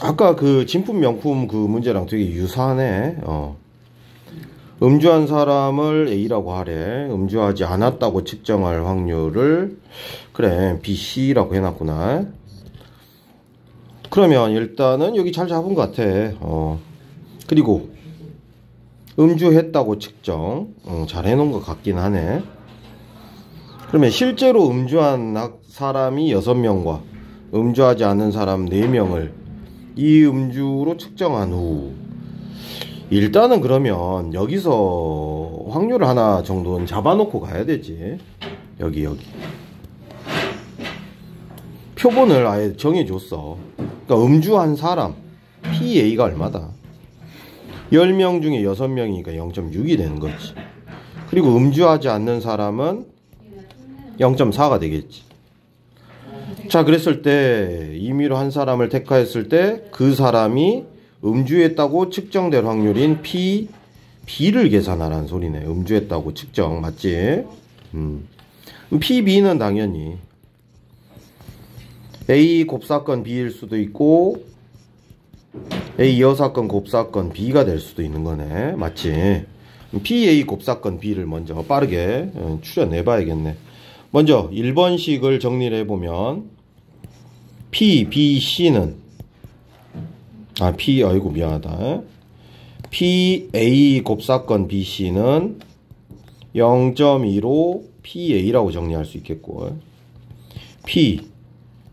아까 그 진품 명품 그 문제랑 되게 유사하네. 어. 음주한 사람을 A라고 하래. 음주하지 않았다고 측정할 확률을 그래 BC라고 해놨구나. 그러면 일단은 여기 잘 잡은 것 같아. 어. 그리고 음주했다고 측정 어, 잘 해놓은 것 같긴 하네. 그러면 실제로 음주한 사람이 6명과 음주하지 않은 사람 4명을 이 음주로 측정한 후 일단은 그러면 여기서 확률 하나 정도는 잡아놓고 가야 되지. 여기 여기. 표본을 아예 정해줬어. 그러니까 음주한 사람 PA가 얼마다? 10명 중에 6명이니까 0.6이 되는 거지. 그리고 음주하지 않는 사람은 0.4가 되겠지 자 그랬을 때 임의로 한 사람을 택하였을 때 그 사람이 음주했다고 측정될 확률인 P, B를 계산하라는 소리네. 음주했다고 측정. 맞지? 음. PB는 당연히 A 곱사건 B일 수도 있고 A 여사건 곱사건 B가 될 수도 있는 거네. 맞지? PA 곱사건 B를 먼저 빠르게 어, 추려내 봐야겠네. 먼저 1번식을 정리를 해보면 P, B, C는 아, P, 아이고, 미안하다. PA 곱사건 BC는 0.2로 PA라고 정리할 수 있겠고, P,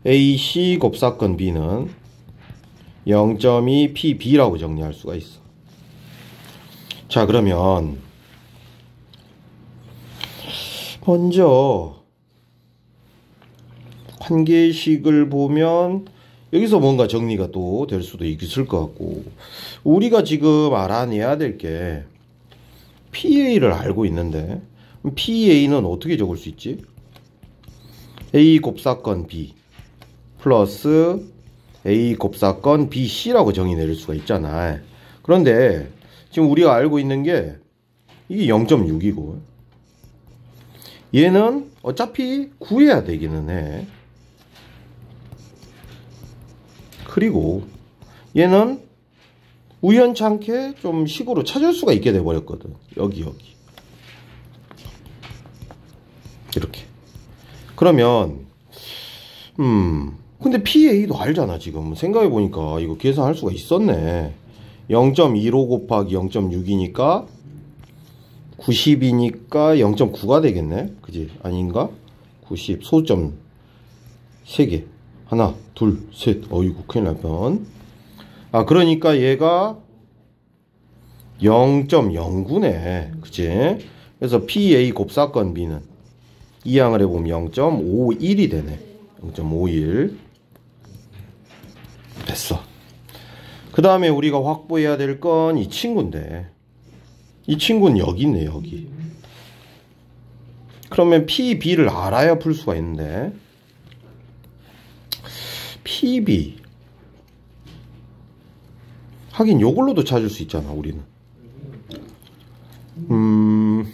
AC 곱사건 B는 0.2 PB라고 정리할 수가 있어. 자, 그러면, 먼저, 관계식을 보면, 여기서 뭔가 정리가 또 될 수도 있을 것 같고 우리가 지금 알아내야 될 게 PA를 알고 있는데 PA는 어떻게 적을 수 있지? A 곱사건 B 플러스 A 곱사건 BC라고 정의 내릴 수가 있잖아 그런데 지금 우리가 알고 있는 게 이게 0.6이고 얘는 어차피 구해야 되기는 해 그리고 얘는 우연찮게 좀 식으로 찾을 수가 있게 돼 버렸거든. 여기 여기. 이렇게. 그러면 음 근데 PA도 알잖아 지금. 생각해 보니까 이거 계산할 수가 있었네. 0.15 곱하기 0.6이니까 90이니까 0.9가 되겠네? 그지? 아닌가? 90 소점 3개 하나, 둘, 셋. 어이구, 큰일 날 뻔. 아, 그러니까 얘가 0.09네. 그치? 그래서 PA 곱사건 B는 이항을 해보면 0.51이 되네. 0.51. 됐어. 그 다음에 우리가 확보해야 될 건 이 친구인데. 이 친구는 여기 있네, 여기. 그러면 PB를 알아야 풀 수가 있는데. PB 하긴 요걸로도 찾을 수 있잖아 우리는. 음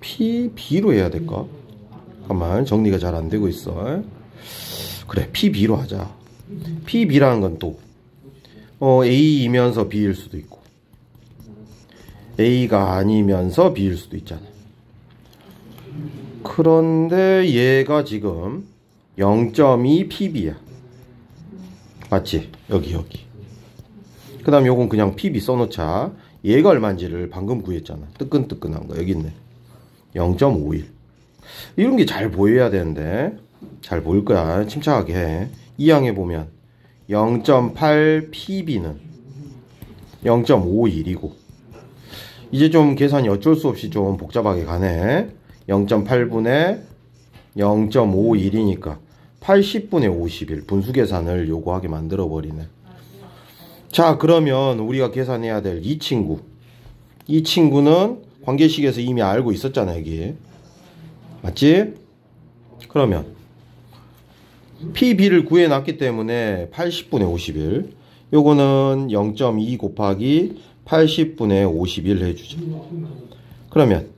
PB로 해야 될까? 잠깐만 정리가 잘 안 되고 있어. 그래 PB로 하자. PB라는 건 또 어, A이면서 B일 수도 있고 A가 아니면서 B일 수도 있잖아. 그런데 얘가 지금 0.2 pb야. 맞지? 여기 여기. 그 다음 요건 그냥 pb 써놓자. 얘가 얼마인지를 방금 구했잖아. 뜨끈뜨끈한 거. 여기 있네. 0.51 이런 게 잘 보여야 되는데. 잘 보일 거야. 침착하게 해. 이항에 보면 0.8 pb는 0.51이고. 이제 좀 계산이 어쩔 수 없이 좀 복잡하게 가네. 0.8분의 0.51이니까 80분의 51 분수 계산을 요구하게 만들어 버리네. 자 그러면 우리가 계산해야 될 이 친구. 이 친구는 관계식에서 이미 알고 있었잖아 여기. 맞지? 그러면 PB를 구해 놨기 때문에 80분의 51 요거는 0.2 곱하기 80분의 51 해주죠. 그러면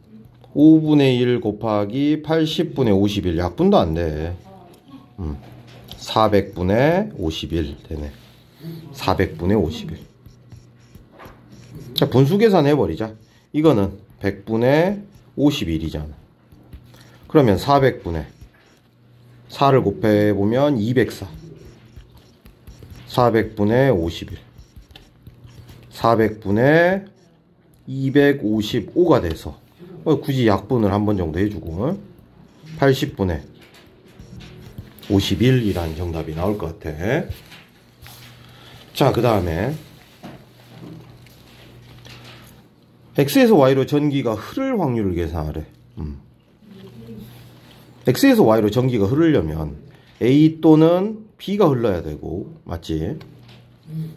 5분의 1 곱하기 80분의 51 약분도 안 돼 음, 400분의 51 되네. 400분의 51. 자, 분수 계산해 버리자. 이거는 100분의 51이잖아. 그러면 400분의 4를 곱해 보면 204. 400분의 51. 400분의 255가 돼서 어, 굳이 약분을 한 번 정도 해주고 80분의 51이라는 정답이 나올 것 같아. 자, 그 다음에 x에서 y로 전기가 흐를 확률을 계산하래. 음. x에서 y로 전기가 흐르려면 a 또는 b가 흘러야 되고 맞지?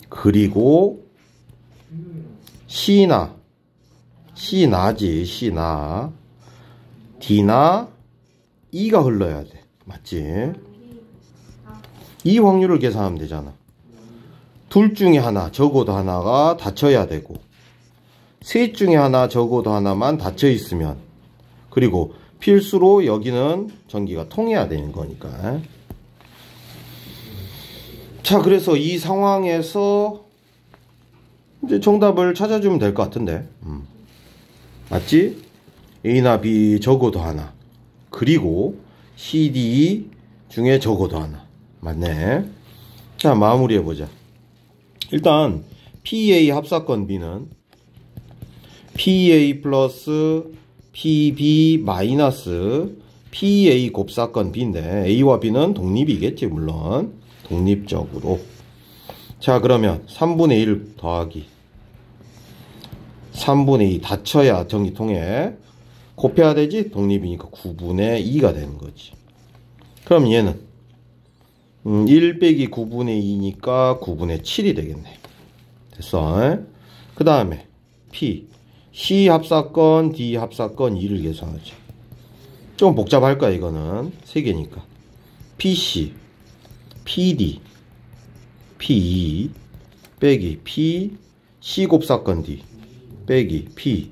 그리고 c나 c나지 c나 d나 e가 흘러야 돼. 맞지? 이 확률을 계산하면 되잖아. 둘 중에 하나, 적어도 하나가 닫혀야 되고, 셋 중에 하나, 적어도 하나만 닫혀 있으면, 그리고 필수로 여기는 전기가 통해야 되는 거니까. 자, 그래서 이 상황에서 이제 정답을 찾아주면 될 것 같은데. 음. 맞지? A나 B 적어도 하나. 그리고 CD 중에 적어도 하나. 맞네. 자, 마무리해 보자. 일단 PA 합사건 B는 PA 플러스 PB 마이너스 PA 곱사건 B인데 A와 B는 독립이겠지 물론. 독립적으로. 자 그러면 3분의 1 더하기. 3분의 2 닫혀야 전기 통해 곱해야 되지? 독립이니까 9분의 2가 되는 거지. 그럼 얘는 음, 1 빼기 9분의 2니까 9분의 7이 되겠네. 됐어 그 다음에 P. C 합사건 D 합사건 2를 계산하지 좀 복잡할 거야 이거는? 3개니까. PC PD P2 빼기 P C 곱사건 D 빼기 P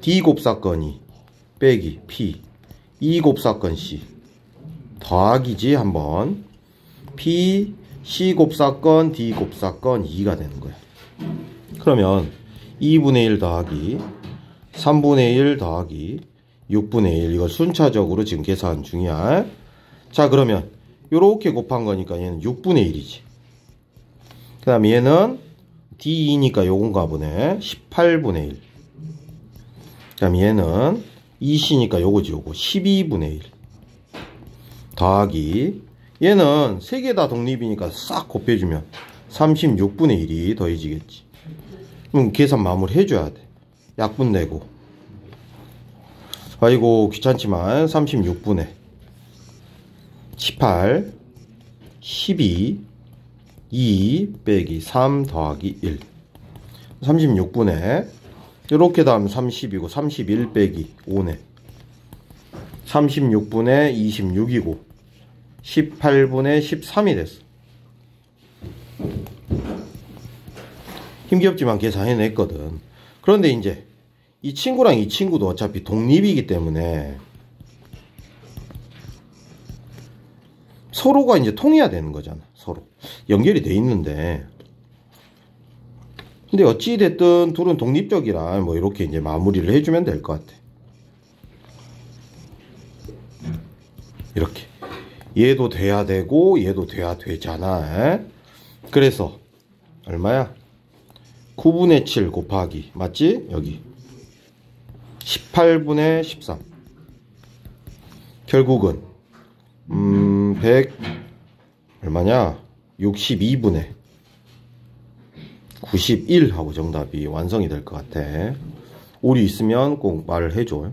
D 곱사건 2 빼기 P E 곱사건 C 더하기지 한번 P C 곱사건 D 곱사건 2가 되는 거야. 그러면 2분의 1 더하기 3분의 1 더하기 6분의 1 이거 순차적으로 지금 계산 중이야. 자 그러면 이렇게 곱한 거니까 얘는 6분의 1이지. 그 다음에 얘는 D2니까 요건가 보네 18분의 1 그 다음에 얘는 2C니까 요거지 요거 12분의 1 더하기 얘는 3개 다 독립이니까 싹 곱해주면 36분의 1이 더해지겠지. 그럼 계산 마무리 해줘야 돼. 약분 내고. 아이고 귀찮지만 36분의 18 12 2 빼기 3 더하기 1 36분의 이렇게 다음 30이고 31 빼기 5네. 36분의 26이고 18분의 13이 됐어. 힘겹지만 계산해냈거든. 그런데 이제 이 친구랑 이 친구도 어차피 독립이기 때문에 서로가 이제 통해야 되는 거잖아 서로. 연결이 돼 있는데. 근데 어찌됐든 둘은 독립적이라 뭐 이렇게 이제 마무리를 해주면 될 것 같아. 이렇게 얘도 돼야 되고 얘도 돼야 되잖아 그래서 얼마야 9분의 7 곱하기 맞지 여기 18분의 13 결국은 음, 100 얼마냐? 62분의 91 하고 정답이 완성이 될 것 같아. 오류 있으면 꼭 말을 해줘.